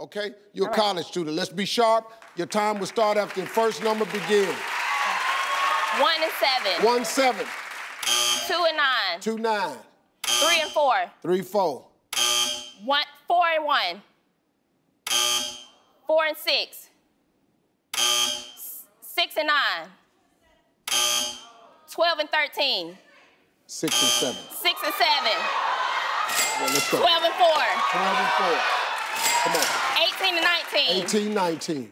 Okay? You're a college student. Let's be sharp. Your time will start after your first number begins. One and seven. One seven. Two and nine. Two nine. Three and four. Three four. One, four and one. Four and six. Six and nine. Twelve and thirteen. Six and seven. Six and seven. Well, let's go. Twelve and four. Twelve and four. Come on. Eighteen and nineteen. 18, 19.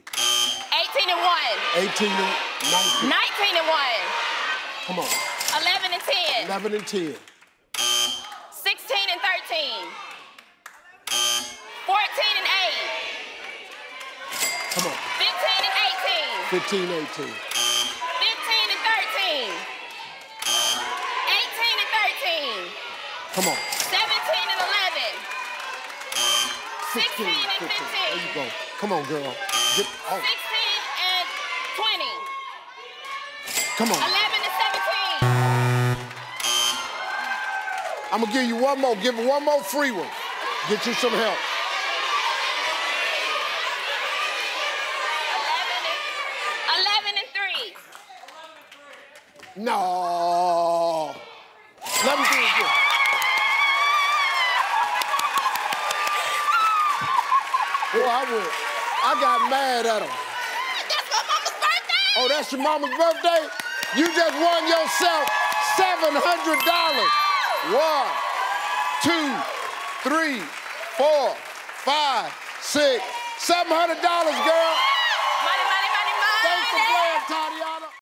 Eighteen and one. 18 and 19. Nineteen and one. Come on. Eleven and ten. 11 and 10. Sixteen and thirteen. Fourteen and eight. Come on. Fifteen and eighteen. 15, 18. 15 and 13. 18 and 13. Come on. 16 and 15. There you go. Come on, girl. Get, 16 oh, and 20. come on. 11 and 17. I'm gonna give you one more. Give one more free one. Get you some help. 11 and 3. No. Boy, I went. I got mad at him. That's my mama's birthday. Oh, that's your mama's birthday? You just won yourself $700. One, two, three, four, five, six, $700, girl.